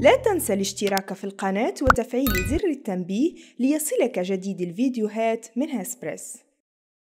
لا تنسى الاشتراك في القناة وتفعيل زر التنبيه ليصلك جديد الفيديوهات من هاسبريس